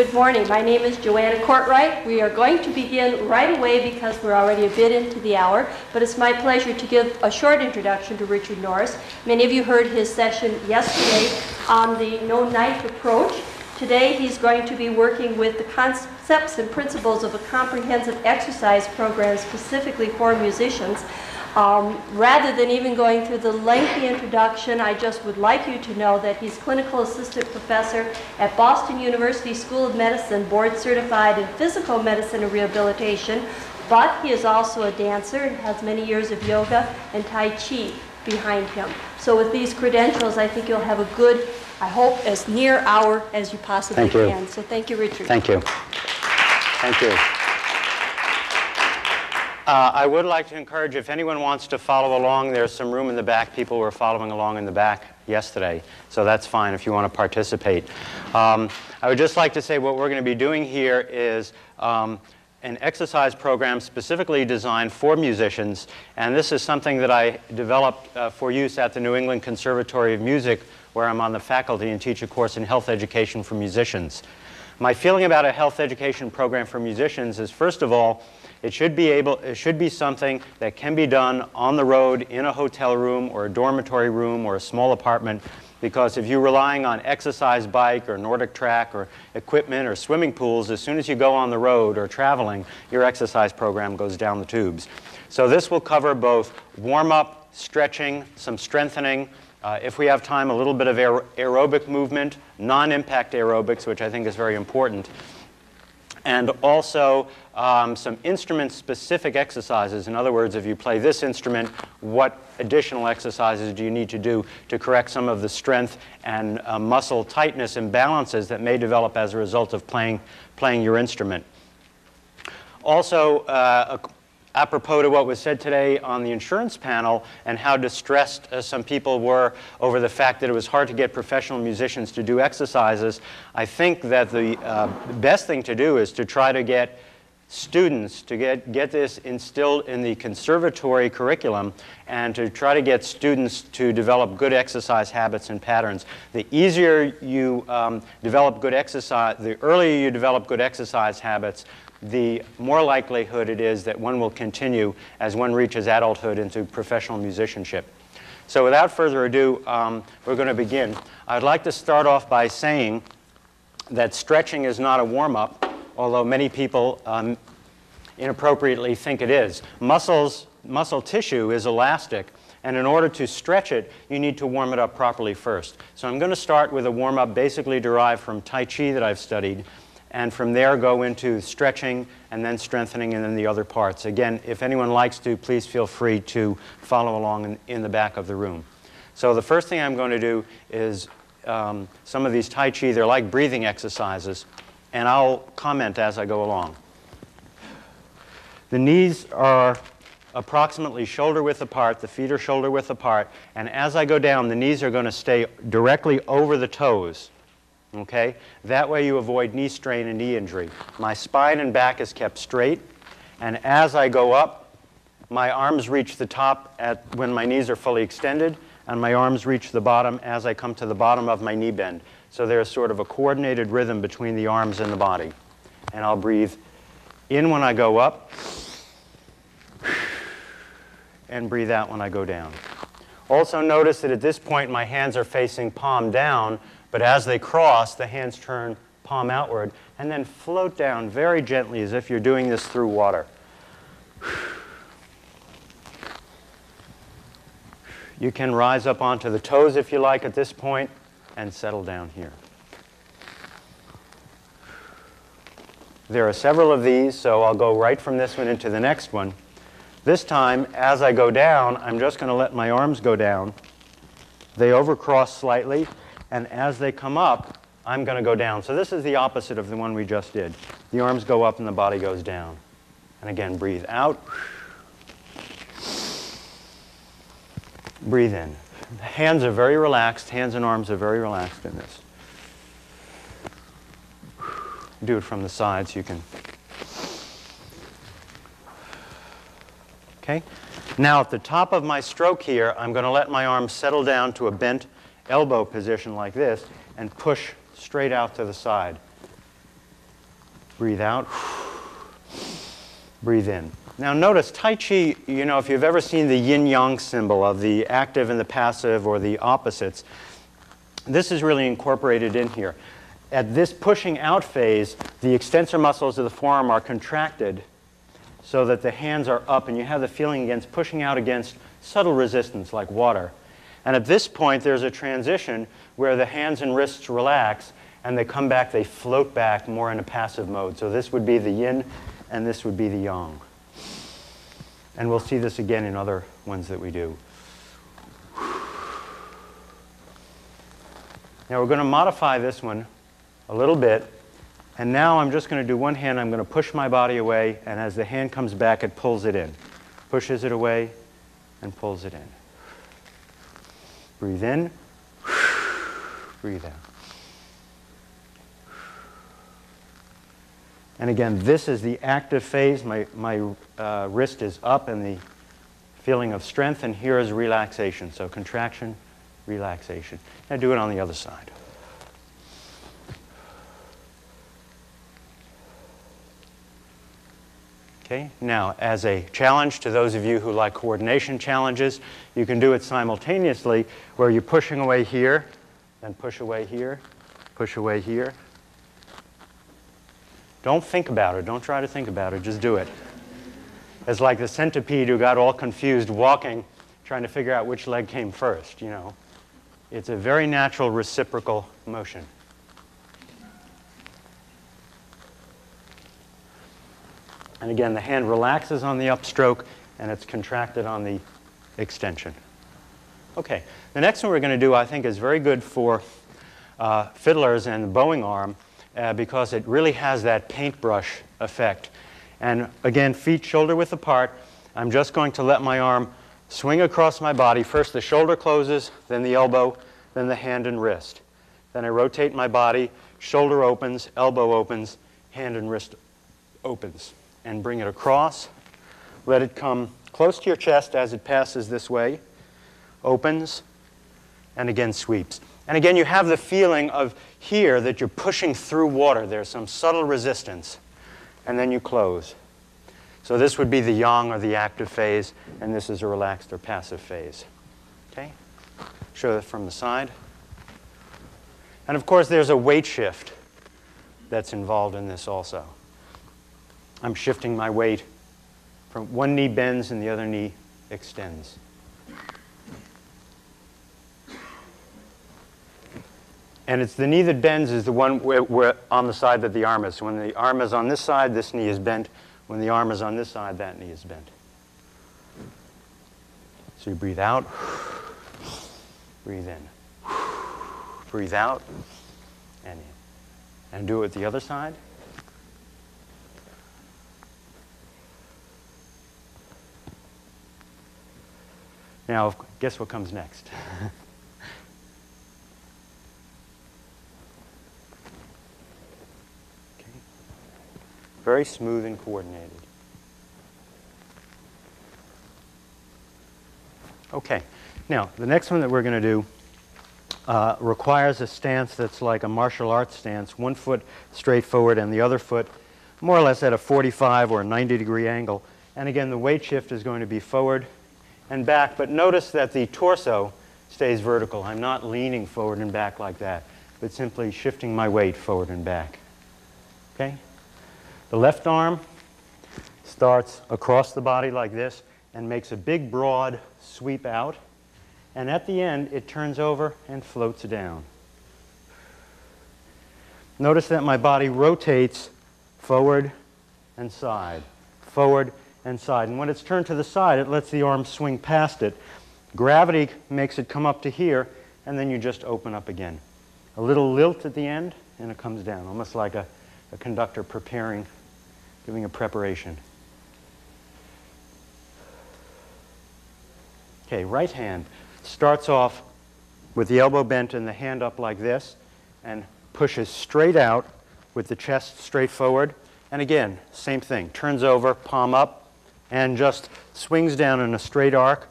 Good morning. My name is Joanna Courtwright. We are going to begin right away because we're already a bit into the hour, but it's my pleasure to give a short introduction to Richard Norris. Many of you heard his session yesterday on the no knife approach. Today he's going to be working with the concepts and principles of a comprehensive exercise program specifically for musicians. Um, rather than even going through the lengthy introduction, I just would like you to know that he's clinical assistant professor at Boston University School of Medicine, board certified in physical medicine and rehabilitation, but he is also a dancer and has many years of yoga and Tai Chi behind him. So with these credentials, I think you'll have a good, I hope, as near hour as you possibly Thank you. can. So thank you, Richard. Thank you. Thank you. Uh, I would like to encourage if anyone wants to follow along, there's some room in the back. People were following along in the back yesterday, so that's fine if you want to participate. Um, I would just like to say what we're going to be doing here is um, an exercise program specifically designed for musicians, and this is something that I developed uh, for use at the New England Conservatory of Music, where I'm on the faculty and teach a course in health education for musicians. My feeling about a health education program for musicians is, first of all, it should be able, it should be something that can be done on the road in a hotel room or a dormitory room or a small apartment because if you're relying on exercise bike or NordicTrack or equipment or swimming pools, as soon as you go on the road or traveling, your exercise program goes down the tubes. So this will cover both warm-up, stretching, some strengthening, uh, if we have time, a little bit of aer aerobic movement, non-impact aerobics, which I think is very important, and also um, some instrument-specific exercises. In other words, if you play this instrument, what additional exercises do you need to do to correct some of the strength and uh, muscle tightness imbalances that may develop as a result of playing, playing your instrument. Also, uh, apropos to what was said today on the insurance panel and how distressed uh, some people were over the fact that it was hard to get professional musicians to do exercises, I think that the uh, best thing to do is to try to get students to get, get this instilled in the conservatory curriculum and to try to get students to develop good exercise habits and patterns. The easier you um, develop good exercise, the earlier you develop good exercise habits, the more likelihood it is that one will continue as one reaches adulthood into professional musicianship. So without further ado, um, we're going to begin. I'd like to start off by saying that stretching is not a warm-up, although many people um, inappropriately think it is. Muscles, muscle tissue is elastic, and in order to stretch it, you need to warm it up properly first. So I'm going to start with a warm-up basically derived from Tai Chi that I've studied, and from there go into stretching and then strengthening and then the other parts. Again, if anyone likes to, please feel free to follow along in, in the back of the room. So the first thing I'm going to do is um, some of these Tai Chi, they're like breathing exercises, and I'll comment as I go along. The knees are approximately shoulder width apart, the feet are shoulder width apart, and as I go down, the knees are going to stay directly over the toes. Okay? That way you avoid knee strain and knee injury. My spine and back is kept straight, and as I go up, my arms reach the top at when my knees are fully extended, and my arms reach the bottom as I come to the bottom of my knee bend. So there's sort of a coordinated rhythm between the arms and the body. And I'll breathe in when I go up, and breathe out when I go down. Also notice that at this point my hands are facing palm down, but as they cross, the hands turn palm outward and then float down very gently as if you're doing this through water. You can rise up onto the toes if you like at this point and settle down here. There are several of these, so I'll go right from this one into the next one. This time, as I go down, I'm just going to let my arms go down. They overcross slightly, and as they come up, I'm going to go down. So this is the opposite of the one we just did. The arms go up and the body goes down. And again, breathe out. Breathe in. Hands are very relaxed. Hands and arms are very relaxed in this. Do it from the side so you can. Okay? Now at the top of my stroke here, I'm going to let my arm settle down to a bent elbow position like this and push straight out to the side. Breathe out. Breathe in. Now notice Tai Chi, you know, if you've ever seen the yin yang symbol of the active and the passive or the opposites, this is really incorporated in here. At this pushing out phase, the extensor muscles of the forearm are contracted so that the hands are up and you have the feeling against pushing out against subtle resistance like water. And at this point, there's a transition where the hands and wrists relax and they come back, they float back more in a passive mode. So this would be the yin and this would be the yang. And we'll see this again in other ones that we do. Now we're going to modify this one a little bit. And now I'm just going to do one hand. I'm going to push my body away. And as the hand comes back, it pulls it in. Pushes it away and pulls it in. Breathe in. Breathe out. And again, this is the active phase. My, my uh, wrist is up and the feeling of strength. And here is relaxation. So contraction, relaxation. Now do it on the other side. Okay, now as a challenge to those of you who like coordination challenges, you can do it simultaneously where you're pushing away here, then push away here, push away here. Don't think about it. Don't try to think about it. Just do it. It's like the centipede who got all confused walking, trying to figure out which leg came first, you know. It's a very natural reciprocal motion. And again, the hand relaxes on the upstroke and it's contracted on the extension. Okay, the next one we're going to do, I think, is very good for uh, fiddlers and the bowing arm uh, because it really has that paintbrush effect. And again, feet shoulder width apart. I'm just going to let my arm swing across my body. First the shoulder closes, then the elbow, then the hand and wrist. Then I rotate my body, shoulder opens, elbow opens, hand and wrist opens and bring it across. Let it come close to your chest as it passes this way, opens, and again sweeps. And again, you have the feeling of here that you're pushing through water. There's some subtle resistance. And then you close. So this would be the yang or the active phase, and this is a relaxed or passive phase. Okay? Show that from the side. And of course, there's a weight shift that's involved in this also. I'm shifting my weight from one knee bends and the other knee extends. And it's the knee that bends is the one where, where, on the side that the arm is. So when the arm is on this side, this knee is bent. When the arm is on this side, that knee is bent. So you breathe out, breathe in, breathe out, and in. And do it with the other side. Now, guess what comes next? Very smooth and coordinated. Okay, now the next one that we're going to do uh, requires a stance that's like a martial arts stance, one foot straight forward and the other foot more or less at a 45 or 90 degree angle. And again, the weight shift is going to be forward and back, but notice that the torso stays vertical. I'm not leaning forward and back like that, but simply shifting my weight forward and back. Okay? The left arm starts across the body like this and makes a big, broad sweep out. And at the end, it turns over and floats down. Notice that my body rotates forward and side, forward and side. And when it's turned to the side, it lets the arm swing past it. Gravity makes it come up to here, and then you just open up again. A little lilt at the end, and it comes down, almost like a, a conductor preparing, giving a preparation. Okay, right hand starts off with the elbow bent and the hand up like this, and pushes straight out with the chest straight forward. And again, same thing, turns over, palm up, and just swings down in a straight arc.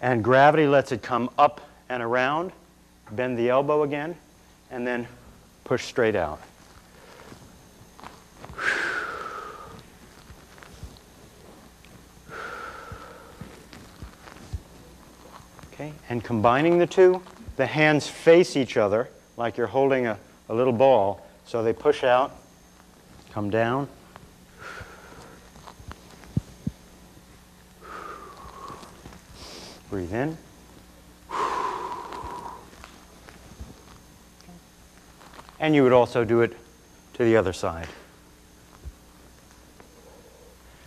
And gravity lets it come up and around, bend the elbow again, and then push straight out. Okay, and combining the two, the hands face each other like you're holding a, a little ball. So they push out, come down. Breathe in. And you would also do it to the other side.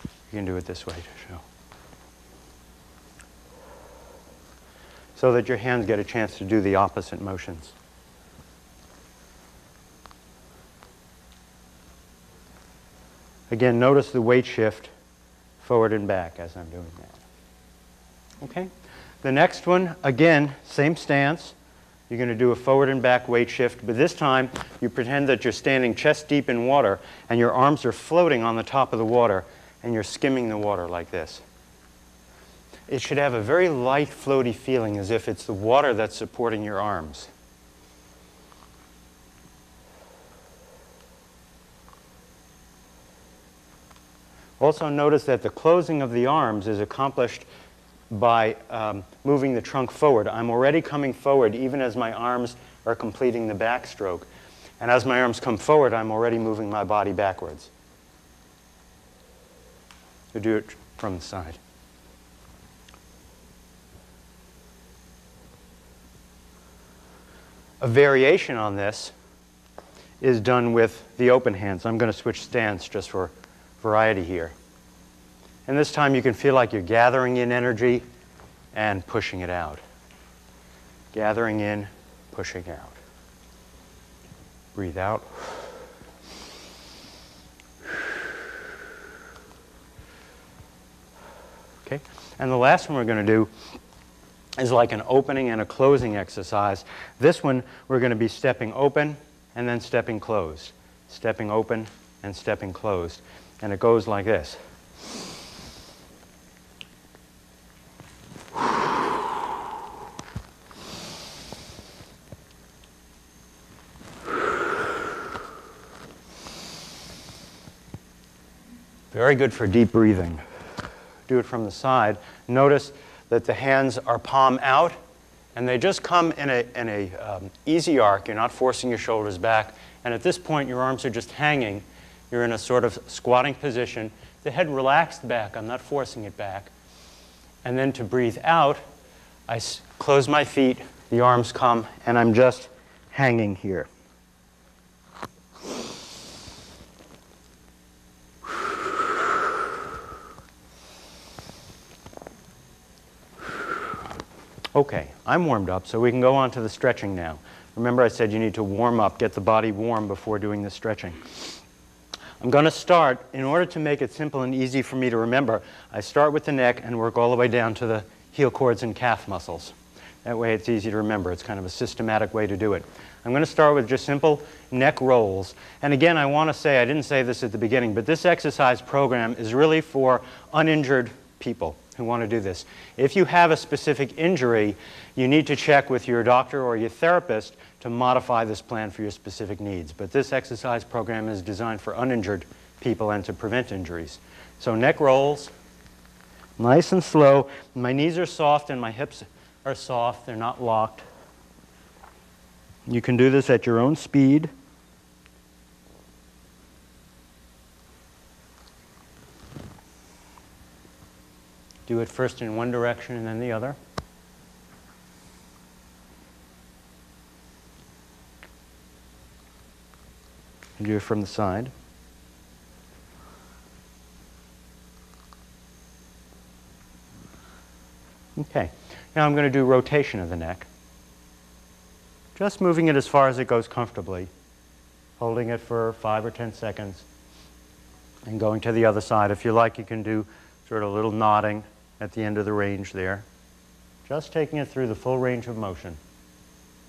You can do it this way to show. So that your hands get a chance to do the opposite motions. Again, notice the weight shift forward and back as I'm doing that. Okay? The next one, again, same stance. You're going to do a forward and back weight shift, but this time you pretend that you're standing chest deep in water and your arms are floating on the top of the water and you're skimming the water like this. It should have a very light, floaty feeling as if it's the water that's supporting your arms. Also notice that the closing of the arms is accomplished by um, moving the trunk forward. I'm already coming forward even as my arms are completing the backstroke. And as my arms come forward, I'm already moving my body backwards. So do it from the side. A variation on this is done with the open hands. I'm going to switch stance just for variety here. And this time you can feel like you're gathering in energy and pushing it out. Gathering in, pushing out. Breathe out. Okay? And the last one we're going to do is like an opening and a closing exercise. This one, we're going to be stepping open and then stepping closed. Stepping open and stepping closed. And it goes like this. Very good for deep breathing. Do it from the side. Notice that the hands are palm out and they just come in a, in a um, easy arc. You're not forcing your shoulders back. And at this point, your arms are just hanging. You're in a sort of squatting position. The head relaxed back. I'm not forcing it back. And then to breathe out, I close my feet, the arms come, and I'm just hanging here. Okay, I'm warmed up, so we can go on to the stretching now. Remember I said you need to warm up, get the body warm before doing the stretching. I'm going to start, in order to make it simple and easy for me to remember, I start with the neck and work all the way down to the heel cords and calf muscles. That way it's easy to remember. It's kind of a systematic way to do it. I'm going to start with just simple neck rolls. And again, I want to say, I didn't say this at the beginning, but this exercise program is really for uninjured people who want to do this. If you have a specific injury, you need to check with your doctor or your therapist to modify this plan for your specific needs. But this exercise program is designed for uninjured people and to prevent injuries. So neck rolls, nice and slow. My knees are soft and my hips are soft. They're not locked. You can do this at your own speed. Do it first in one direction and then the other. And do it from the side. Okay. Now I'm going to do rotation of the neck. Just moving it as far as it goes comfortably, holding it for five or ten seconds, and going to the other side. If you like, you can do sort of a little nodding at the end of the range there. Just taking it through the full range of motion.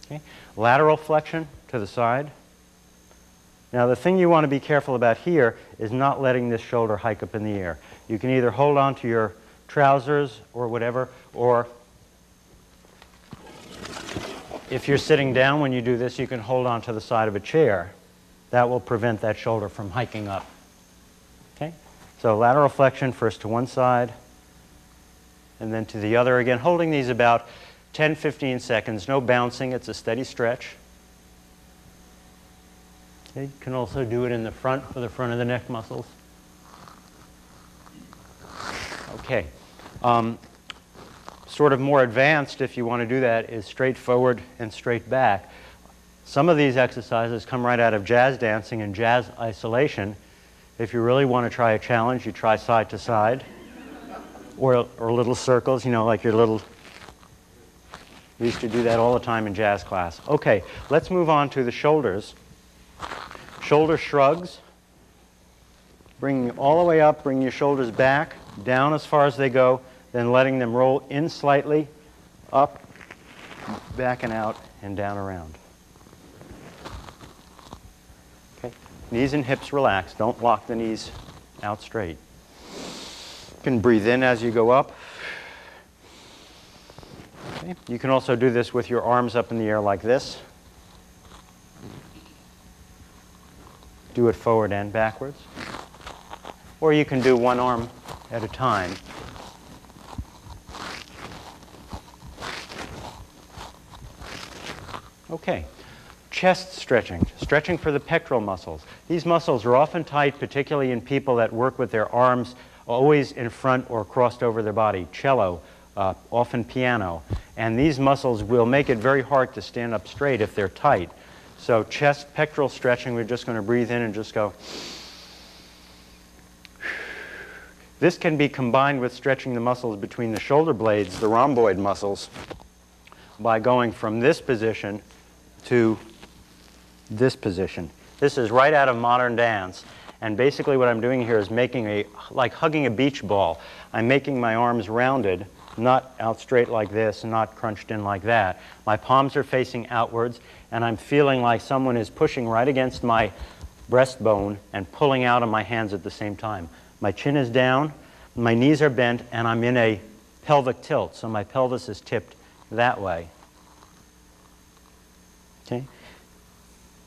Okay. Lateral flexion to the side. Now the thing you want to be careful about here is not letting this shoulder hike up in the air. You can either hold on to your trousers or whatever, or if you're sitting down when you do this, you can hold on to the side of a chair. That will prevent that shoulder from hiking up. Okay? So lateral flexion first to one side and then to the other again, holding these about 10, 15 seconds, no bouncing, it's a steady stretch. You can also do it in the front for the front of the neck muscles. Okay. Um, sort of more advanced, if you want to do that, is straight forward and straight back. Some of these exercises come right out of jazz dancing and jazz isolation. If you really want to try a challenge, you try side to side or, or little circles, you know, like your little. We used to do that all the time in jazz class. Okay, let's move on to the shoulders. Shoulder shrugs. Bring all the way up, bring your shoulders back, down as far as they go, then letting them roll in slightly, up, back and out, and down around. Okay, knees and hips relaxed. Don't lock the knees out straight. You can breathe in as you go up. Okay. You can also do this with your arms up in the air like this. Do it forward and backwards. Or you can do one arm at a time. Okay, chest stretching, stretching for the pectoral muscles. These muscles are often tight, particularly in people that work with their arms always in front or crossed over their body, cello, uh, often piano. And these muscles will make it very hard to stand up straight if they're tight. So chest, pectoral stretching, we're just going to breathe in and just go. This can be combined with stretching the muscles between the shoulder blades, the rhomboid muscles, by going from this position to this position. This is right out of modern dance. And basically what I'm doing here is making a, like hugging a beach ball. I'm making my arms rounded, not out straight like this, not crunched in like that. My palms are facing outwards, and I'm feeling like someone is pushing right against my breastbone and pulling out on my hands at the same time. My chin is down, my knees are bent, and I'm in a pelvic tilt, so my pelvis is tipped that way. Okay?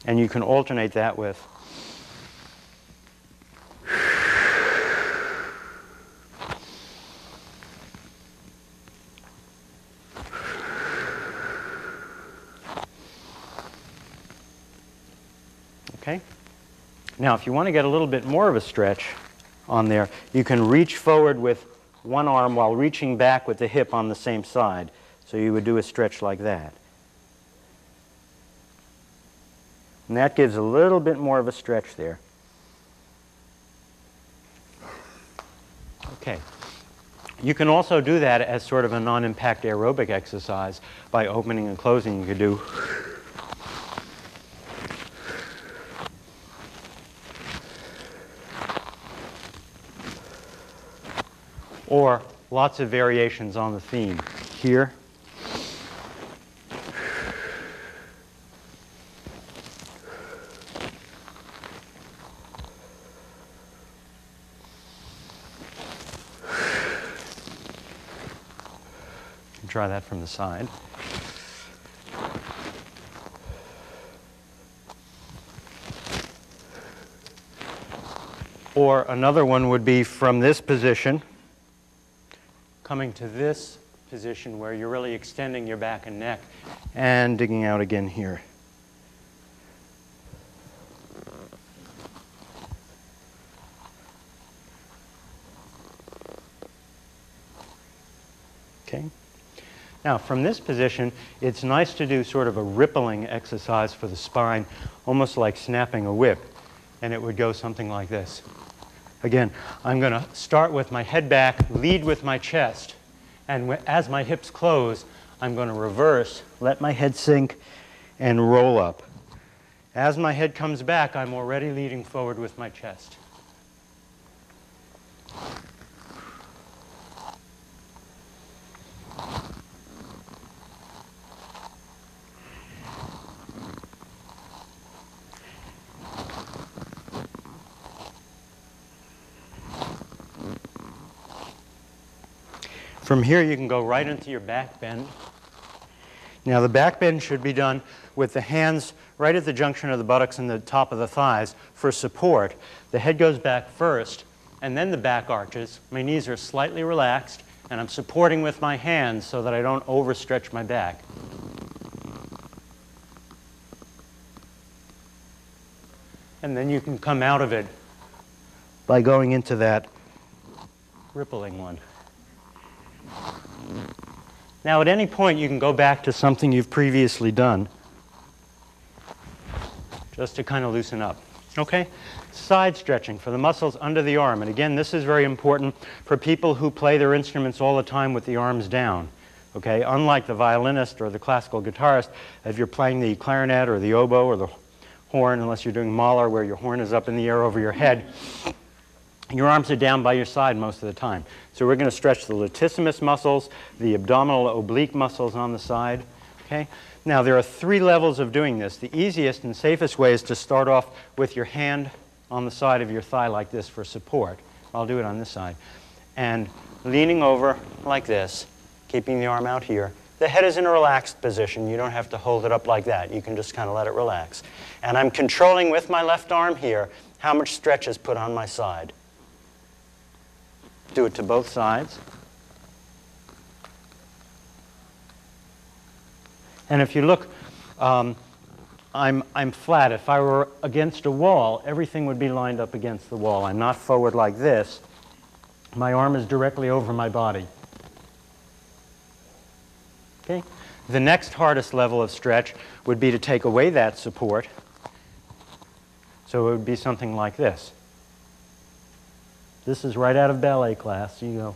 And you can alternate that with Okay? Now, if you want to get a little bit more of a stretch on there, you can reach forward with one arm while reaching back with the hip on the same side. So you would do a stretch like that. And that gives a little bit more of a stretch there. Okay. You can also do that as sort of a non-impact aerobic exercise by opening and closing. You could do or lots of variations on the theme. Here, try that from the side. Or another one would be from this position, coming to this position where you're really extending your back and neck and digging out again here. Okay. Now, from this position, it's nice to do sort of a rippling exercise for the spine, almost like snapping a whip. And it would go something like this. Again, I'm going to start with my head back, lead with my chest. And as my hips close, I'm going to reverse, let my head sink, and roll up. As my head comes back, I'm already leading forward with my chest. From here, you can go right into your back bend. Now, the back bend should be done with the hands right at the junction of the buttocks and the top of the thighs for support. The head goes back first, and then the back arches. My knees are slightly relaxed, And I'm supporting with my hands so that I don't overstretch my back. And then you can come out of it by going into that rippling one. Now, at any point, you can go back to something you've previously done just to kind of loosen up. Okay? Side stretching for the muscles under the arm. And again, this is very important for people who play their instruments all the time with the arms down. Okay? Unlike the violinist or the classical guitarist, if you're playing the clarinet or the oboe or the horn, unless you're doing Mahler where your horn is up in the air over your head, your arms are down by your side most of the time. So we're going to stretch the latissimus muscles, the abdominal oblique muscles on the side. Okay? Now there are three levels of doing this. The easiest and safest way is to start off with your hand on the side of your thigh like this for support. I'll do it on this side. And leaning over like this, keeping the arm out here. The head is in a relaxed position. You don't have to hold it up like that. You can just kind of let it relax. And I'm controlling with my left arm here how much stretch is put on my side. Do it to both sides. And if you look, um, I'm, I'm flat. If I were against a wall, everything would be lined up against the wall. I'm not forward like this. My arm is directly over my body. Okay? The next hardest level of stretch would be to take away that support. So it would be something like this. This is right out of ballet class. You go.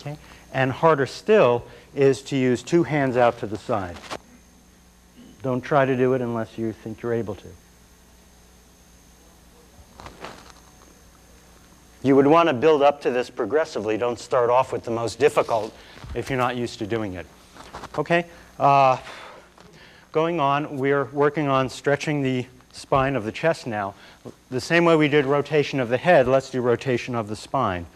Okay? And harder still is to use two hands out to the side. Don't try to do it unless you think you're able to. You would want to build up to this progressively. Don't start off with the most difficult if you're not used to doing it. Okay, uh, going on, we're working on stretching the spine of the chest now. The same way we did rotation of the head, let's do rotation of the spine.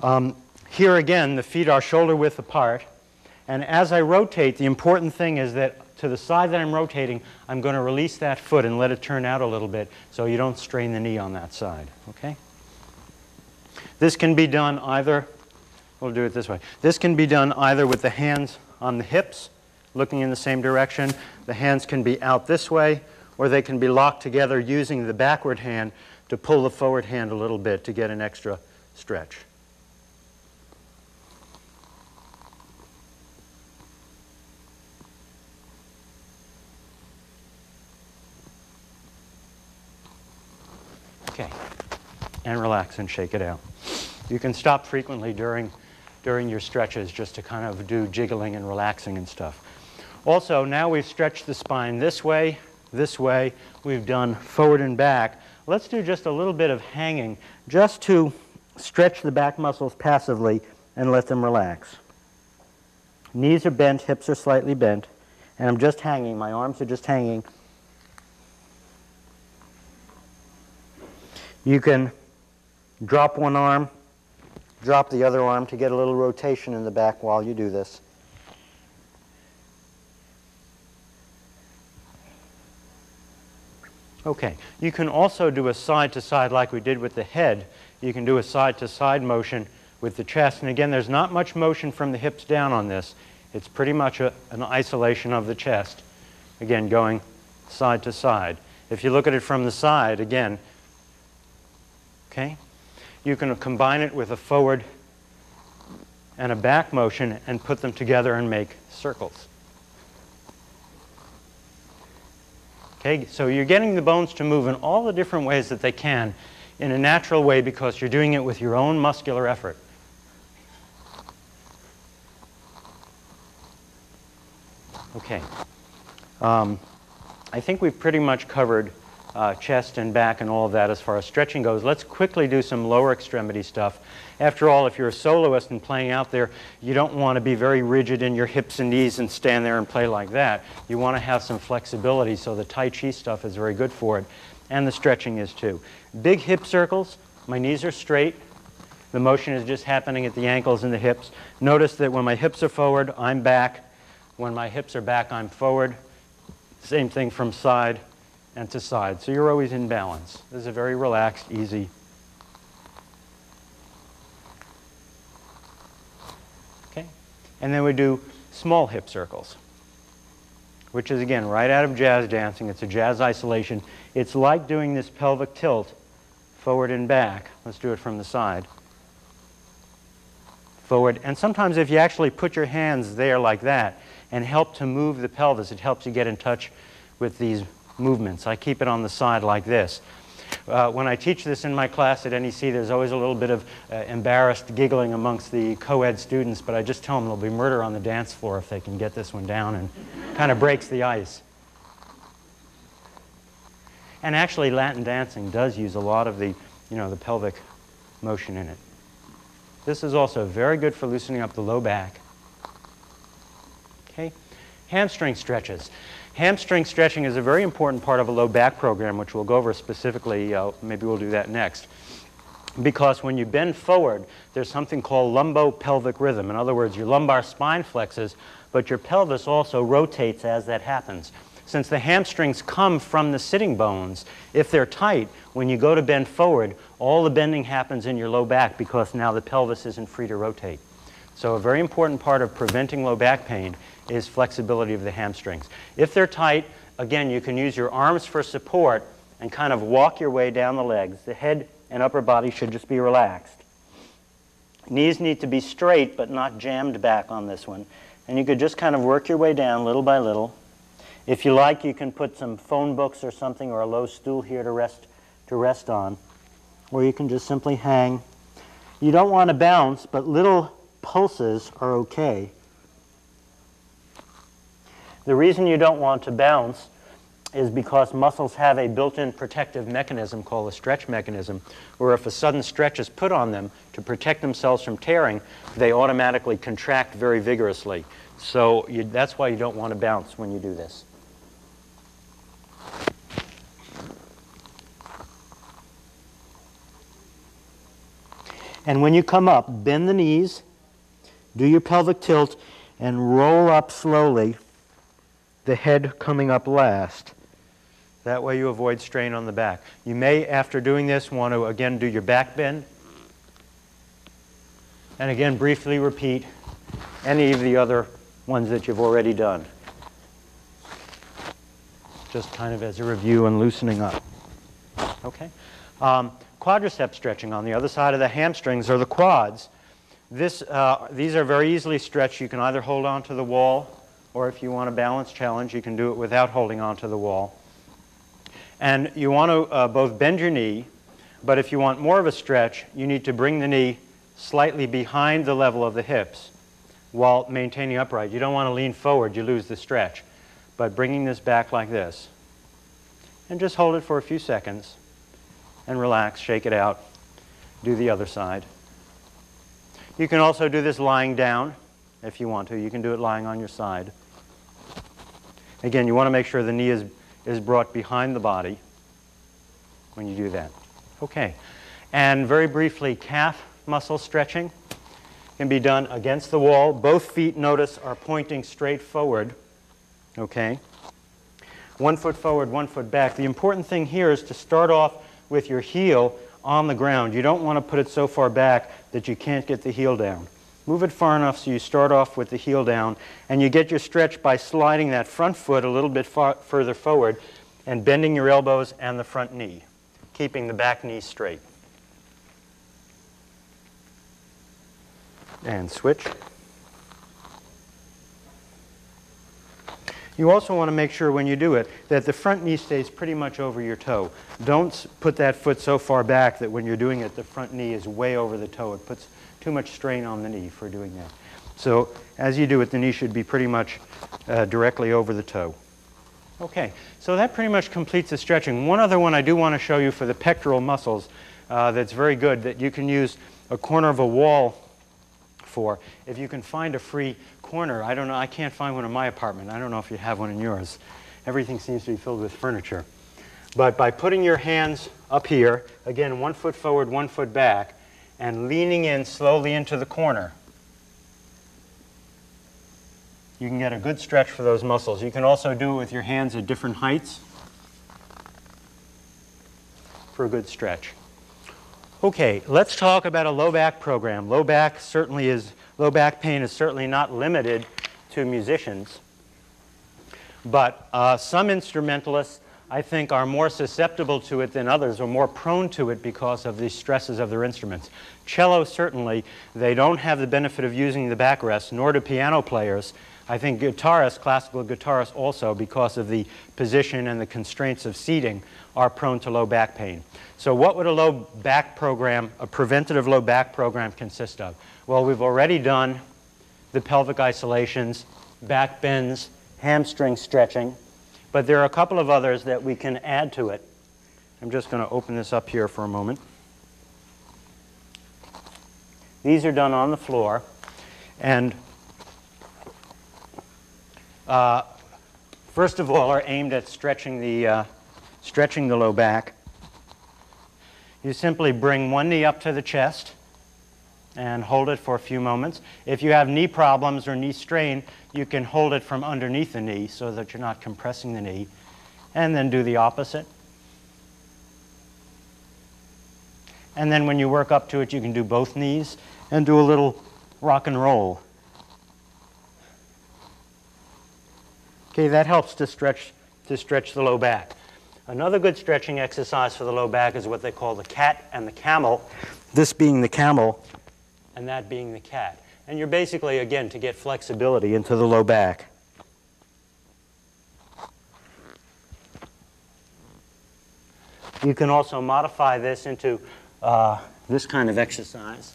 Um, here again, the feet are shoulder width apart. And as I rotate, the important thing is that to the side that I'm rotating, I'm going to release that foot and let it turn out a little bit so you don't strain the knee on that side. Okay? This can be done either, we'll do it this way. This can be done either with the hands on the hips, looking in the same direction. The hands can be out this way, or they can be locked together using the backward hand to pull the forward hand a little bit to get an extra stretch. Okay. And relax and shake it out. You can stop frequently during, during your stretches just to kind of do jiggling and relaxing and stuff. Also, now we've stretched the spine this way, this way. We've done forward and back. Let's do just a little bit of hanging just to stretch the back muscles passively and let them relax. Knees are bent, hips are slightly bent, and I'm just hanging. My arms are just hanging. You can drop one arm, drop the other arm to get a little rotation in the back while you do this. Okay, you can also do a side to side like we did with the head. You can do a side to side motion with the chest. And again, there's not much motion from the hips down on this. It's pretty much a, an isolation of the chest. Again, going side to side. If you look at it from the side, again, okay, you can combine it with a forward and a back motion and put them together and make circles. Okay, so you're getting the bones to move in all the different ways that they can in a natural way because you're doing it with your own muscular effort. Okay. Um, I think we've pretty much covered uh, chest and back and all of that as far as stretching goes. Let's quickly do some lower extremity stuff. After all, if you're a soloist and playing out there, you don't want to be very rigid in your hips and knees and stand there and play like that. You want to have some flexibility, so the Tai Chi stuff is very good for it. And the stretching is too. Big hip circles, my knees are straight. The motion is just happening at the ankles and the hips. Notice that when my hips are forward, I'm back. When my hips are back, I'm forward. Same thing from side and to side. So you're always in balance. This is a very relaxed, easy. Okay? And then we do small hip circles, which is again right out of jazz dancing. It's a jazz isolation. It's like doing this pelvic tilt forward and back. Let's do it from the side. Forward. And sometimes if you actually put your hands there like that and help to move the pelvis, it helps you get in touch with these movements. I keep it on the side like this. Uh, when I teach this in my class at NEC, there's always a little bit of uh, embarrassed giggling amongst the co-ed students, but I just tell them there'll be murder on the dance floor if they can get this one down and kind of breaks the ice. And actually, Latin dancing does use a lot of the, you know, the pelvic motion in it. This is also very good for loosening up the low back. Okay, hamstring stretches. Hamstring stretching is a very important part of a low back program, which we'll go over specifically. Uh, maybe we'll do that next. Because when you bend forward, there's something called lumbopelvic rhythm. In other words, your lumbar spine flexes, but your pelvis also rotates as that happens. Since the hamstrings come from the sitting bones, if they're tight, when you go to bend forward, all the bending happens in your low back because now the pelvis isn't free to rotate. So a very important part of preventing low back pain is flexibility of the hamstrings. If they're tight, again, you can use your arms for support and kind of walk your way down the legs. The head and upper body should just be relaxed. Knees need to be straight but not jammed back on this one. And you could just kind of work your way down little by little. If you like, you can put some phone books or something or a low stool here to rest, to rest on. Or you can just simply hang. You don't want to bounce, but little pulses are okay. The reason you don't want to bounce is because muscles have a built-in protective mechanism called a stretch mechanism, where if a sudden stretch is put on them to protect themselves from tearing, they automatically contract very vigorously. So you, that's why you don't want to bounce when you do this. And when you come up, bend the knees, do your pelvic tilt, and roll up slowly the head coming up last. That way you avoid strain on the back. You may, after doing this, want to again do your back bend. And again, briefly repeat any of the other ones that you've already done. Just kind of as a review and loosening up. Okay? Um, quadricep stretching on the other side of the hamstrings or the quads. This, uh, these are very easily stretched. You can either hold on to the wall or if you want a balance challenge, you can do it without holding onto the wall. And you want to uh, both bend your knee, but if you want more of a stretch, you need to bring the knee slightly behind the level of the hips while maintaining upright. You don't want to lean forward, you lose the stretch. But bringing this back like this, and just hold it for a few seconds, and relax, shake it out, do the other side. You can also do this lying down if you want to. You can do it lying on your side. Again, you want to make sure the knee is, is brought behind the body when you do that. Okay. And very briefly, calf muscle stretching can be done against the wall. Both feet, notice, are pointing straight forward. Okay. One foot forward, one foot back. The important thing here is to start off with your heel on the ground. You don't want to put it so far back that you can't get the heel down. Move it far enough so you start off with the heel down, and you get your stretch by sliding that front foot a little bit far, further forward and bending your elbows and the front knee, keeping the back knee straight. And switch. You also want to make sure when you do it that the front knee stays pretty much over your toe. Don't put that foot so far back that when you're doing it, the front knee is way over the toe. It puts too much strain on the knee for doing that. So as you do it, the knee should be pretty much uh, directly over the toe. Okay, so that pretty much completes the stretching. One other one I do want to show you for the pectoral muscles uh, that's very good that you can use a corner of a wall for. If you can find a free corner, I don't know, I can't find one in my apartment. I don't know if you have one in yours. Everything seems to be filled with furniture. But by putting your hands up here, again, one foot forward, one foot back, and leaning in slowly into the corner. you can get a good stretch for those muscles. You can also do it with your hands at different heights for a good stretch. Okay, let's talk about a low back program. Low back certainly is, low back pain is certainly not limited to musicians. But uh, some instrumentalists, I think, are more susceptible to it than others, or more prone to it because of the stresses of their instruments. Cello, certainly, they don't have the benefit of using the backrest, nor do piano players. I think guitarists, classical guitarists also, because of the position and the constraints of seating, are prone to low back pain. So what would a low back program, a preventative low back program consist of? Well, we've already done the pelvic isolations, back bends, hamstring stretching, but there are a couple of others that we can add to it. I'm just going to open this up here for a moment. These are done on the floor, and uh, first of all are aimed at stretching the, uh, stretching the low back. You simply bring one knee up to the chest and hold it for a few moments. If you have knee problems or knee strain, you can hold it from underneath the knee so that you're not compressing the knee. And then do the opposite. And then when you work up to it, you can do both knees and do a little rock and roll. Okay, that helps to stretch, to stretch the low back. Another good stretching exercise for the low back is what they call the cat and the camel. This being the camel, and that being the cat. And you're basically, again, to get flexibility into the low back. You can also modify this into uh, this kind of exercise.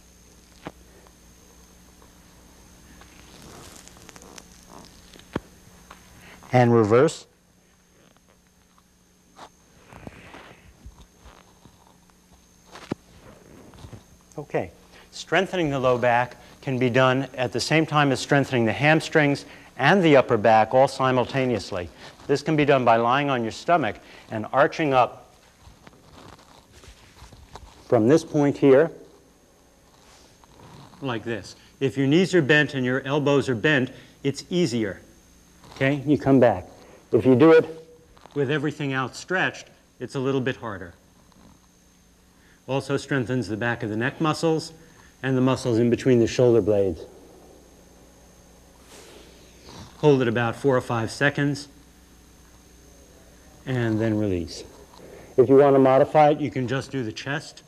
And reverse. Okay. Strengthening the low back can be done at the same time as strengthening the hamstrings and the upper back all simultaneously. This can be done by lying on your stomach and arching up from this point here, like this. If your knees are bent and your elbows are bent, it's easier. Okay? You come back. If you do it with everything outstretched, it's a little bit harder. Also strengthens the back of the neck muscles and the muscles in between the shoulder blades. Hold it about four or five seconds and then release. If you want to modify it, you can just do the chest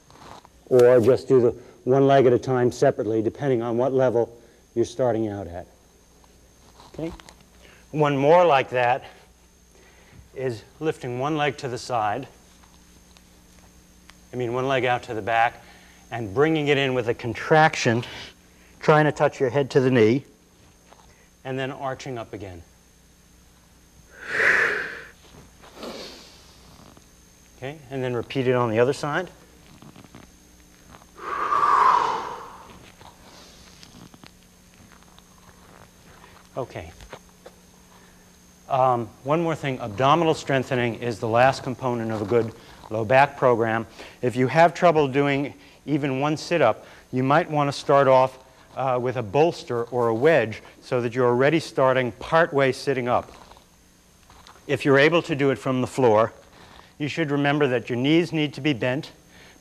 or just do the one leg at a time separately, depending on what level you're starting out at. Okay? One more like that is lifting one leg to the side. I mean, one leg out to the back and bringing it in with a contraction, trying to touch your head to the knee, and then arching up again. Okay, and then repeat it on the other side. Okay. Um, one more thing, abdominal strengthening is the last component of a good low back program. If you have trouble doing even one sit-up, you might want to start off uh, with a bolster or a wedge so that you're already starting partway sitting up. If you're able to do it from the floor, you should remember that your knees need to be bent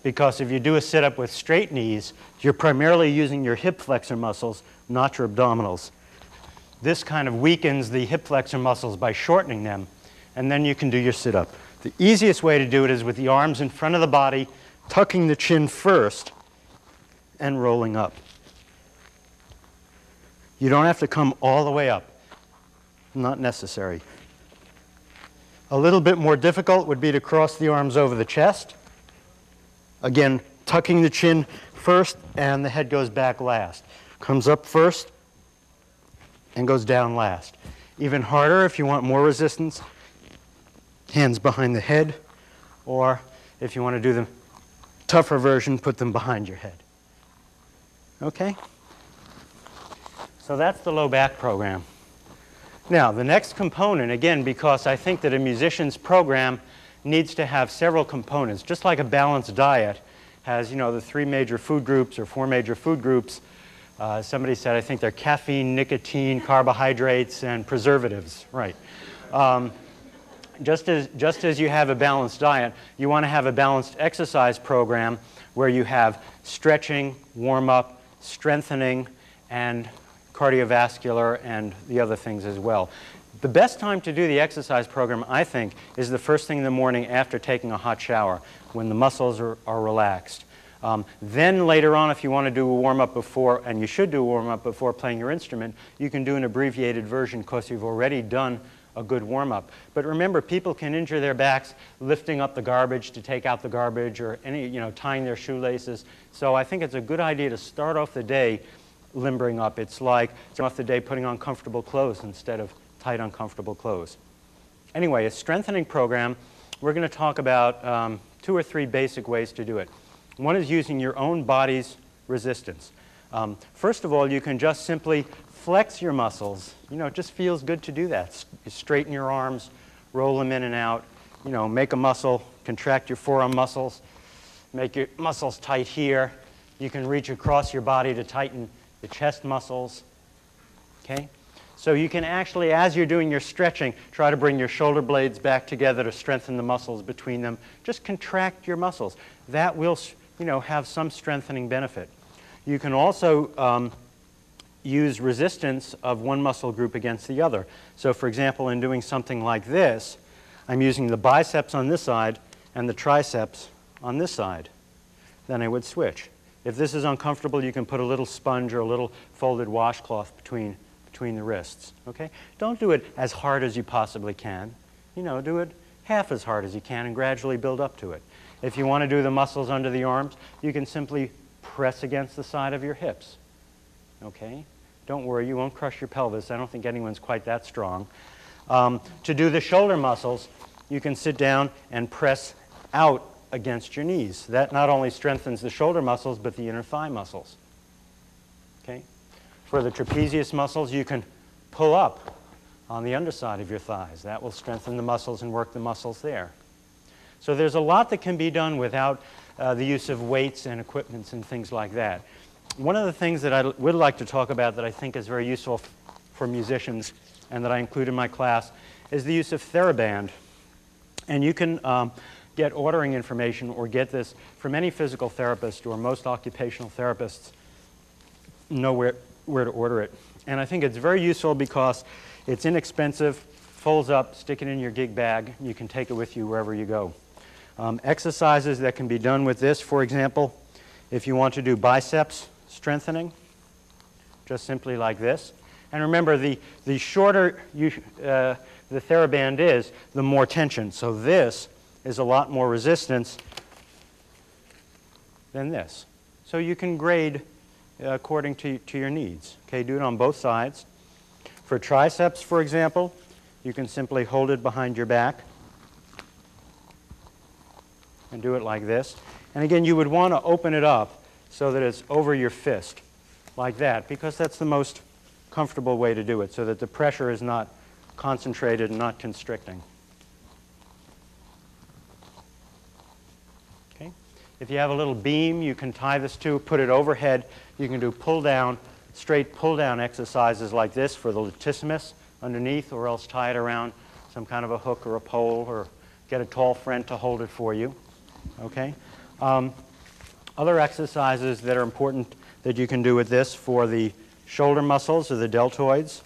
because if you do a sit-up with straight knees, you're primarily using your hip flexor muscles, not your abdominals. This kind of weakens the hip flexor muscles by shortening them, and then you can do your sit-up. The easiest way to do it is with the arms in front of the body tucking the chin first and rolling up. You don't have to come all the way up. Not necessary. A little bit more difficult would be to cross the arms over the chest. Again, tucking the chin first and the head goes back last. Comes up first and goes down last. Even harder if you want more resistance, hands behind the head, or if you want to do them tougher version, put them behind your head. Okay? So that's the low back program. Now, the next component, again, because I think that a musician's program needs to have several components, just like a balanced diet has, you know, the three major food groups or four major food groups. Uh, somebody said, I think they're caffeine, nicotine, carbohydrates, and preservatives. Right. Um, just as, just as you have a balanced diet, you want to have a balanced exercise program where you have stretching, warm up, strengthening, and cardiovascular and the other things as well. The best time to do the exercise program, I think, is the first thing in the morning after taking a hot shower when the muscles are, are relaxed. Um, then later on, if you want to do a warm-up before, and you should do a warm-up before playing your instrument, you can do an abbreviated version because you've already done a good warm-up. But remember, people can injure their backs lifting up the garbage to take out the garbage or any, you know, tying their shoelaces. So I think it's a good idea to start off the day limbering up. It's like starting off the day putting on comfortable clothes instead of tight, uncomfortable clothes. Anyway, a strengthening program, we're going to talk about um, two or three basic ways to do it. One is using your own body's resistance. Um, first of all, you can just simply flex your muscles. You know, it just feels good to do that. You straighten your arms, roll them in and out. You know, make a muscle, contract your forearm muscles, make your muscles tight here. You can reach across your body to tighten the chest muscles. Okay? So you can actually, as you're doing your stretching, try to bring your shoulder blades back together to strengthen the muscles between them. Just contract your muscles. That will you know, have some strengthening benefit. You can also um, use resistance of one muscle group against the other. So for example, in doing something like this, I'm using the biceps on this side and the triceps on this side. Then I would switch. If this is uncomfortable, you can put a little sponge or a little folded washcloth between, between the wrists. Okay? Don't do it as hard as you possibly can. You know, do it half as hard as you can and gradually build up to it. If you want to do the muscles under the arms, you can simply press against the side of your hips. Okay? Don't worry, you won't crush your pelvis. I don't think anyone's quite that strong. Um, to do the shoulder muscles, you can sit down and press out against your knees. That not only strengthens the shoulder muscles, but the inner thigh muscles. Okay? For the trapezius muscles, you can pull up on the underside of your thighs. That will strengthen the muscles and work the muscles there. So there's a lot that can be done without uh, the use of weights and equipments and things like that. One of the things that I would like to talk about that I think is very useful for musicians and that I include in my class is the use of TheraBand. And you can um, get ordering information or get this from any physical therapist or most occupational therapists know where, where to order it. And I think it's very useful because it's inexpensive, folds up, stick it in your gig bag, you can take it with you wherever you go. Um, exercises that can be done with this, for example, if you want to do biceps strengthening, just simply like this. And remember, the, the shorter you, uh, the TheraBand is, the more tension. So this is a lot more resistance than this. So you can grade according to, to your needs. Okay, do it on both sides. For triceps, for example, you can simply hold it behind your back and do it like this. And again, you would want to open it up so that it's over your fist, like that, because that's the most comfortable way to do it, so that the pressure is not concentrated and not constricting. Okay? If you have a little beam, you can tie this to, put it overhead. You can do pull down, straight pull down exercises like this for the latissimus underneath, or else tie it around some kind of a hook or a pole, or get a tall friend to hold it for you. Okay? Um, other exercises that are important that you can do with this for the shoulder muscles or the deltoids.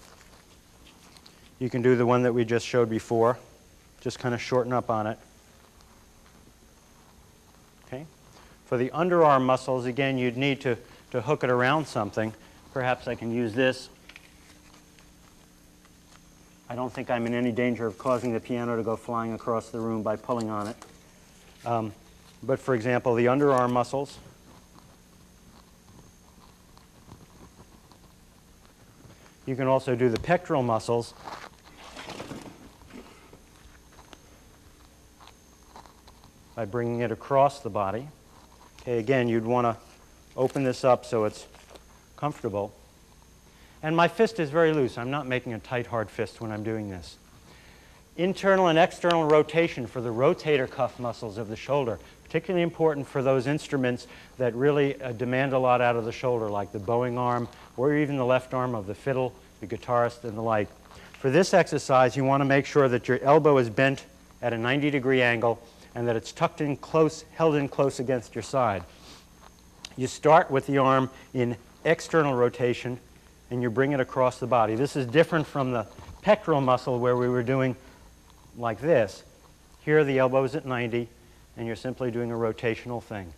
You can do the one that we just showed before. Just kind of shorten up on it. Okay? For the underarm muscles, again, you'd need to, to hook it around something. Perhaps I can use this. I don't think I'm in any danger of causing the piano to go flying across the room by pulling on it. Um, but for example, the underarm muscles. You can also do the pectoral muscles. by bringing it across the body. Okay, again, you'd want to open this up so it's comfortable. And my fist is very loose. I'm not making a tight, hard fist when I'm doing this. Internal and external rotation for the rotator cuff muscles of the shoulder particularly important for those instruments that really uh, demand a lot out of the shoulder, like the bowing arm, or even the left arm of the fiddle, the guitarist, and the like. For this exercise, you want to make sure that your elbow is bent at a 90 degree angle and that it's tucked in close, held in close against your side. You start with the arm in external rotation and you bring it across the body. This is different from the pectoral muscle where we were doing like this. Here the elbow is at 90 and you're simply doing a rotational thing.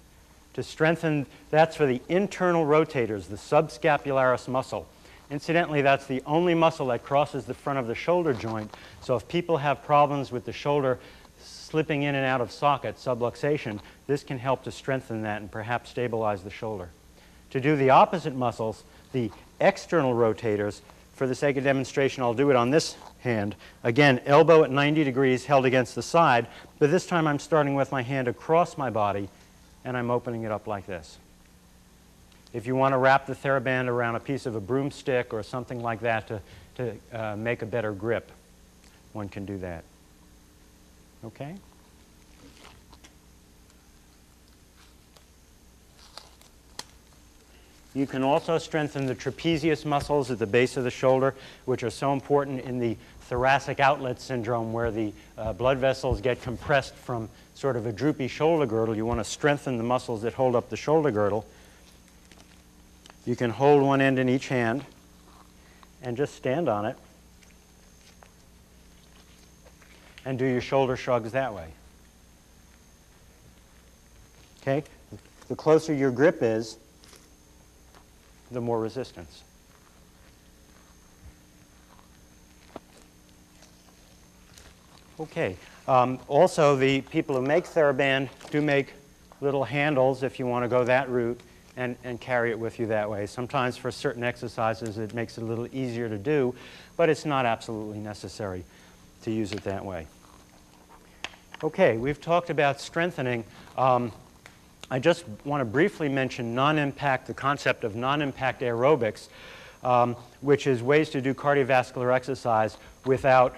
To strengthen, that's for the internal rotators, the subscapularis muscle. Incidentally, that's the only muscle that crosses the front of the shoulder joint. So if people have problems with the shoulder slipping in and out of socket, subluxation, this can help to strengthen that and perhaps stabilize the shoulder. To do the opposite muscles, the external rotators, for the sake of demonstration, I'll do it on this hand. Again, elbow at 90 degrees held against the side, but this time I'm starting with my hand across my body and I'm opening it up like this. If you want to wrap the TheraBand around a piece of a broomstick or something like that to, to uh, make a better grip, one can do that. Okay? You can also strengthen the trapezius muscles at the base of the shoulder, which are so important in the thoracic outlet syndrome where the uh, blood vessels get compressed from sort of a droopy shoulder girdle. You want to strengthen the muscles that hold up the shoulder girdle. You can hold one end in each hand and just stand on it and do your shoulder shrugs that way. Okay? The closer your grip is, the more resistance. Okay. Um, also, the people who make TheraBand do make little handles if you want to go that route and, and carry it with you that way. Sometimes for certain exercises it makes it a little easier to do, but it's not absolutely necessary to use it that way. Okay, we've talked about strengthening. Um, I just want to briefly mention non-impact, the concept of non-impact aerobics, um, which is ways to do cardiovascular exercise without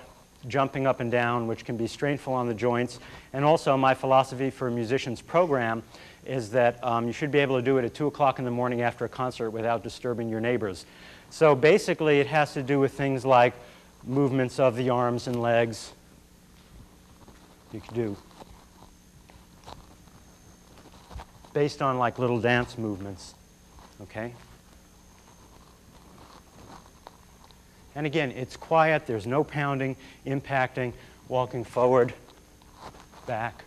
jumping up and down, which can be strainful on the joints. And also my philosophy for a musician's program is that um, you should be able to do it at 2 o'clock in the morning after a concert without disturbing your neighbors. So basically it has to do with things like movements of the arms and legs. You can do based on like little dance movements, okay? And again, it's quiet, there's no pounding, impacting, walking forward, back.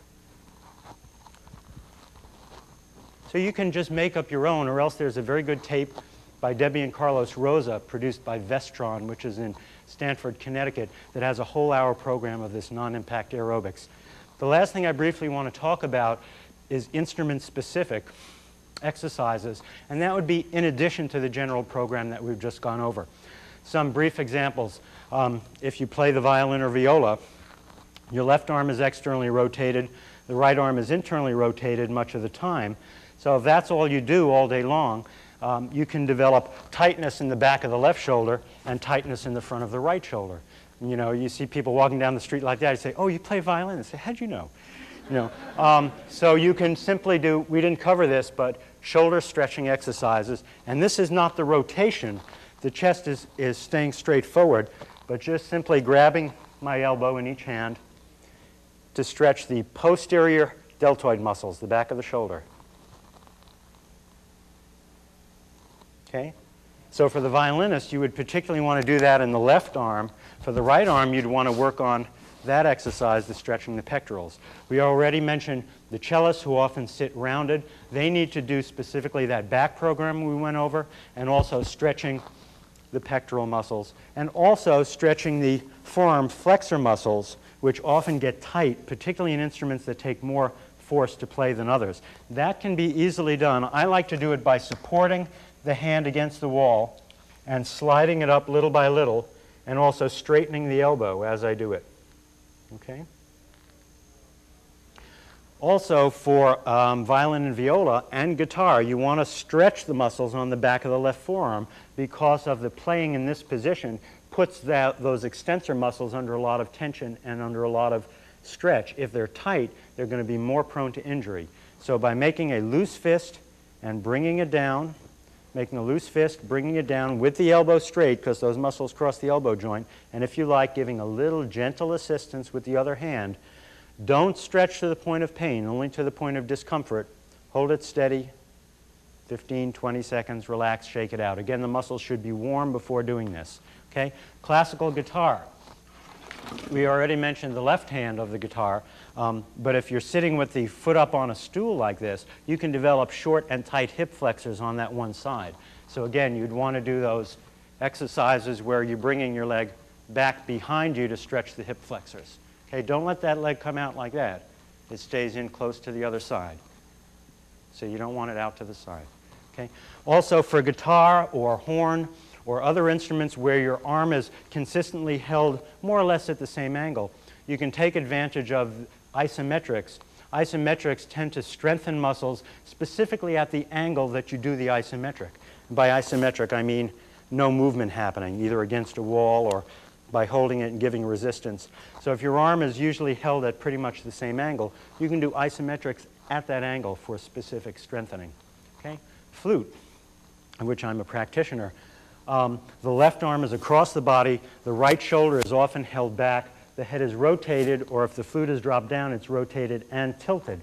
So you can just make up your own, or else there's a very good tape by Debbie and Carlos Rosa, produced by Vestron, which is in Stamford, Connecticut, that has a whole hour program of this non-impact aerobics. The last thing I briefly want to talk about is instrument-specific exercises, and that would be in addition to the general program that we've just gone over. Some brief examples. Um, if you play the violin or viola, your left arm is externally rotated, the right arm is internally rotated much of the time. So if that's all you do all day long, um, you can develop tightness in the back of the left shoulder and tightness in the front of the right shoulder. You know, you see people walking down the street like that, you say, oh, you play violin? They say, how'd you know? You know, um, so you can simply do, we didn't cover this, but shoulder stretching exercises. And this is not the rotation. The chest is, is staying straight forward, but just simply grabbing my elbow in each hand to stretch the posterior deltoid muscles, the back of the shoulder. Okay? So for the violinist, you would particularly want to do that in the left arm. For the right arm, you'd want to work on that exercise, the stretching the pectorals. We already mentioned the cellists who often sit rounded. They need to do specifically that back program we went over and also stretching the pectoral muscles and also stretching the forearm flexor muscles which often get tight, particularly in instruments that take more force to play than others. That can be easily done. I like to do it by supporting the hand against the wall and sliding it up little by little and also straightening the elbow as I do it. Okay? Also, for um, violin and viola and guitar, you want to stretch the muscles on the back of the left forearm because of the playing in this position puts that, those extensor muscles under a lot of tension and under a lot of stretch. If they're tight, they're going to be more prone to injury. So by making a loose fist and bringing it down, making a loose fist, bringing it down with the elbow straight because those muscles cross the elbow joint, and if you like, giving a little gentle assistance with the other hand. Don't stretch to the point of pain, only to the point of discomfort. Hold it steady, 15, 20 seconds, relax, shake it out. Again, the muscles should be warm before doing this. Okay? Classical guitar. We already mentioned the left hand of the guitar, um, but if you're sitting with the foot up on a stool like this, you can develop short and tight hip flexors on that one side. So again, you'd want to do those exercises where you're bringing your leg back behind you to stretch the hip flexors. Okay, don't let that leg come out like that. It stays in close to the other side. So you don't want it out to the side. Okay? Also for guitar or horn or other instruments where your arm is consistently held more or less at the same angle, you can take advantage of isometrics. Isometrics tend to strengthen muscles specifically at the angle that you do the isometric. By isometric, I mean no movement happening, either against a wall or by holding it and giving resistance. So if your arm is usually held at pretty much the same angle, you can do isometrics at that angle for specific strengthening. Okay? Flute, in which I'm a practitioner. Um, the left arm is across the body, the right shoulder is often held back, the head is rotated, or if the flute is dropped down, it's rotated and tilted.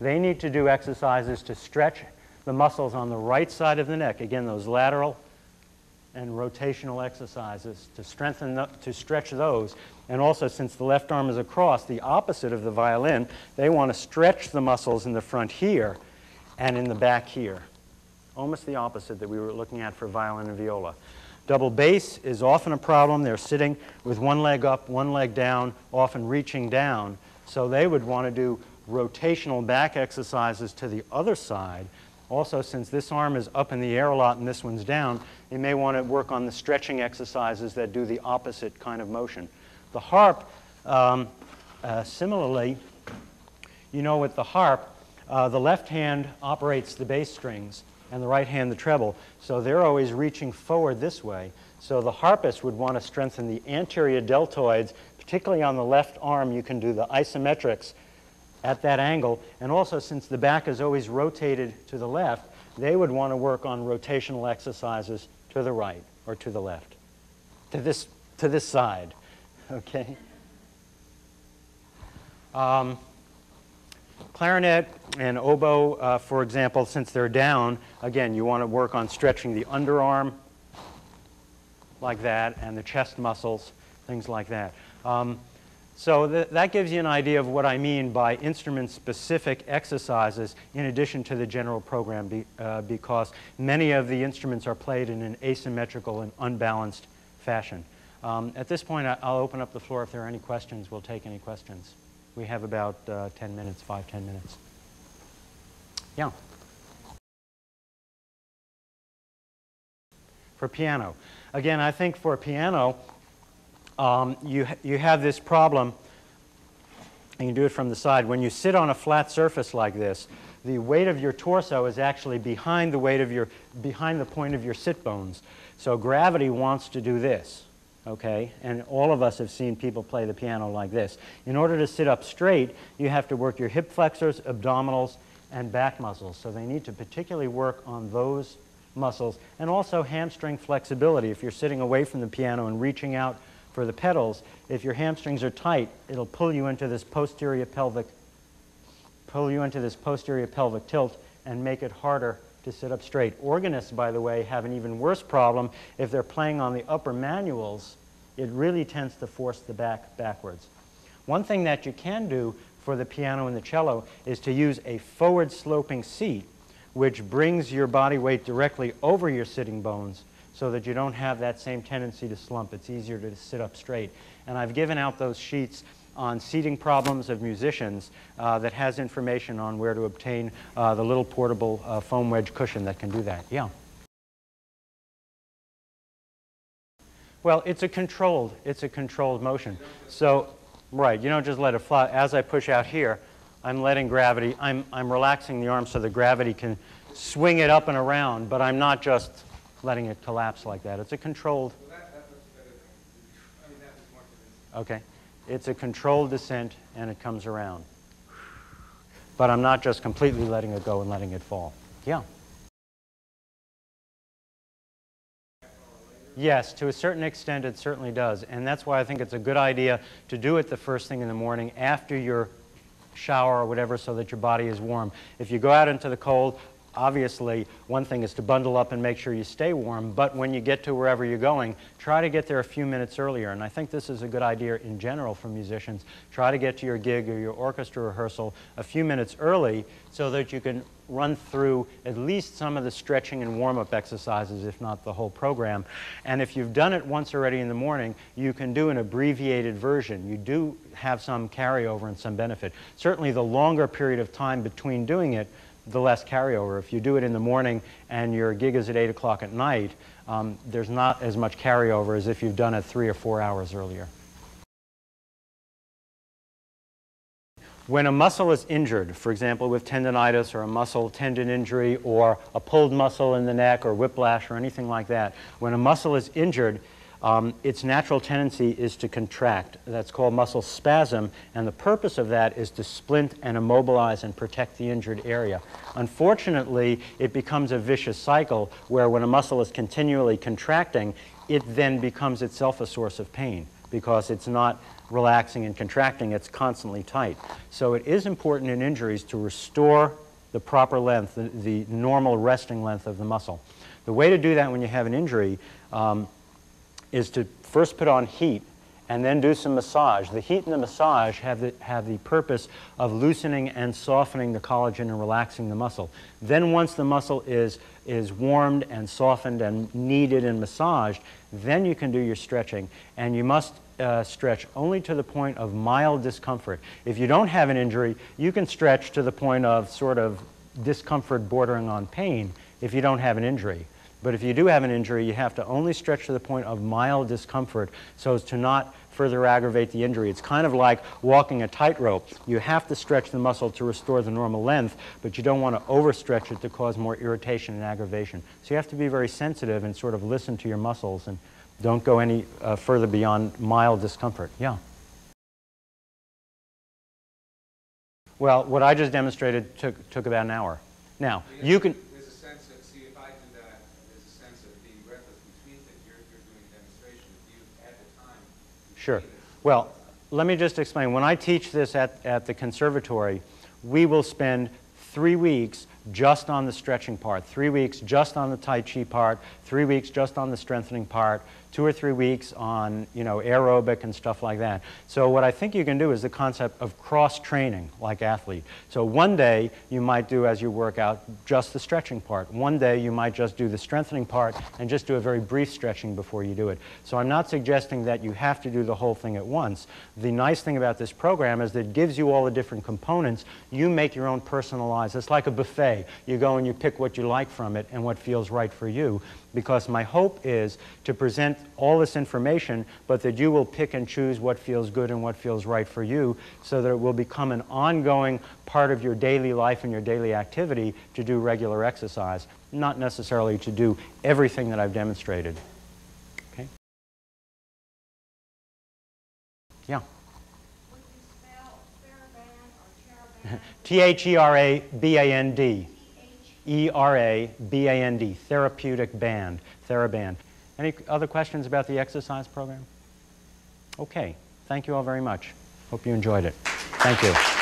They need to do exercises to stretch the muscles on the right side of the neck. Again, those lateral and rotational exercises to strengthen, the, to stretch those. And also, since the left arm is across, the opposite of the violin, they want to stretch the muscles in the front here and in the back here. Almost the opposite that we were looking at for violin and viola. Double bass is often a problem. They're sitting with one leg up, one leg down, often reaching down. So they would want to do rotational back exercises to the other side also, since this arm is up in the air a lot and this one's down, you may want to work on the stretching exercises that do the opposite kind of motion. The harp, um, uh, similarly, you know with the harp, uh, the left hand operates the bass strings and the right hand the treble. So they're always reaching forward this way. So the harpist would want to strengthen the anterior deltoids, particularly on the left arm. You can do the isometrics at that angle. And also, since the back is always rotated to the left, they would want to work on rotational exercises to the right or to the left, to this, to this side. Okay? Um, clarinet and oboe, uh, for example, since they're down, again, you want to work on stretching the underarm like that and the chest muscles, things like that. Um, so th that gives you an idea of what I mean by instrument-specific exercises in addition to the general program be, uh, because many of the instruments are played in an asymmetrical and unbalanced fashion. Um, at this point, I'll open up the floor. If there are any questions, we'll take any questions. We have about uh, 10 minutes, five, 10 minutes. Yeah. For piano. Again, I think for piano, um, you, you have this problem, and you do it from the side. When you sit on a flat surface like this, the weight of your torso is actually behind the weight of your, behind the point of your sit bones. So gravity wants to do this, okay? And all of us have seen people play the piano like this. In order to sit up straight, you have to work your hip flexors, abdominals, and back muscles. So they need to particularly work on those muscles and also hamstring flexibility. If you're sitting away from the piano and reaching out for the pedals, if your hamstrings are tight, it'll pull you into this posterior pelvic, pull you into this posterior pelvic tilt and make it harder to sit up straight. Organists, by the way, have an even worse problem. If they're playing on the upper manuals, it really tends to force the back backwards. One thing that you can do for the piano and the cello is to use a forward sloping seat, which brings your body weight directly over your sitting bones so that you don't have that same tendency to slump. It's easier to sit up straight. And I've given out those sheets on seating problems of musicians uh, that has information on where to obtain uh, the little portable uh, foam wedge cushion that can do that. Yeah. Well, it's a controlled, it's a controlled motion. So, right, you don't just let it fly. As I push out here, I'm letting gravity, I'm, I'm relaxing the arm so the gravity can swing it up and around, but I'm not just letting it collapse like that. It's a controlled. Okay. It's a controlled descent and it comes around. But I'm not just completely letting it go and letting it fall. Yeah. Yes, to a certain extent, it certainly does. And that's why I think it's a good idea to do it the first thing in the morning after your shower or whatever so that your body is warm. If you go out into the cold, obviously, one thing is to bundle up and make sure you stay warm, but when you get to wherever you're going, try to get there a few minutes earlier. And I think this is a good idea in general for musicians. Try to get to your gig or your orchestra rehearsal a few minutes early so that you can run through at least some of the stretching and warm-up exercises, if not the whole program. And if you've done it once already in the morning, you can do an abbreviated version. You do have some carryover and some benefit. Certainly the longer period of time between doing it, the less carryover. If you do it in the morning and your gig is at 8 o'clock at night, um, there's not as much carryover as if you've done it three or four hours earlier. When a muscle is injured, for example, with tendonitis or a muscle tendon injury or a pulled muscle in the neck or whiplash or anything like that, when a muscle is injured, um, its natural tendency is to contract. That's called muscle spasm, and the purpose of that is to splint and immobilize and protect the injured area. Unfortunately, it becomes a vicious cycle where when a muscle is continually contracting, it then becomes itself a source of pain because it's not relaxing and contracting, it's constantly tight. So it is important in injuries to restore the proper length, the, the normal resting length of the muscle. The way to do that when you have an injury um, is to first put on heat and then do some massage. The heat and the massage have the, have the purpose of loosening and softening the collagen and relaxing the muscle. Then once the muscle is, is warmed and softened and kneaded and massaged, then you can do your stretching. And you must uh, stretch only to the point of mild discomfort. If you don't have an injury, you can stretch to the point of sort of discomfort bordering on pain if you don't have an injury. But if you do have an injury, you have to only stretch to the point of mild discomfort so as to not further aggravate the injury. It's kind of like walking a tightrope. You have to stretch the muscle to restore the normal length, but you don't want to overstretch it to cause more irritation and aggravation. So you have to be very sensitive and sort of listen to your muscles and don't go any uh, further beyond mild discomfort. Yeah. Well, what I just demonstrated took, took about an hour. Now, you can... There's a sense of, see, if I do that, there's a sense of being breathless between things. You're, you're doing a demonstration. If you had the time. Sure. Well, let me just explain. When I teach this at, at the conservatory, we will spend three weeks just on the stretching part, three weeks just on the Tai Chi part, three weeks just on the strengthening part, two or three weeks on you know aerobic and stuff like that. So what I think you can do is the concept of cross training like athlete. So one day you might do as you work out just the stretching part. One day you might just do the strengthening part and just do a very brief stretching before you do it. So I'm not suggesting that you have to do the whole thing at once. The nice thing about this program is that it gives you all the different components. You make your own personalized. It's like a buffet. You go and you pick what you like from it and what feels right for you because my hope is to present all this information, but that you will pick and choose what feels good and what feels right for you so that it will become an ongoing part of your daily life and your daily activity to do regular exercise, not necessarily to do everything that I've demonstrated. Okay? Yeah. you spell Theraband or Charaband? T H E R A B A N D. T-H? E R A B A N D, therapeutic band, TheraBand. Any other questions about the exercise program? Okay, thank you all very much. Hope you enjoyed it. Thank you.